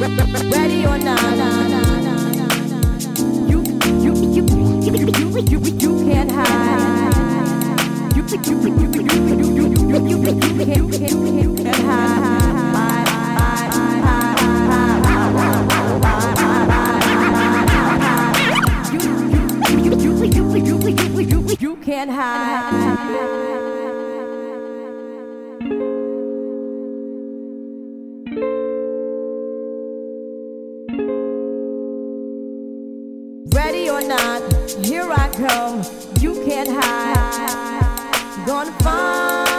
Ready or not, you you you you you you can't hide. You you you you you you you you you you can't hide. Thank you. Ready or not, here I come. You can't hide. Gonna find.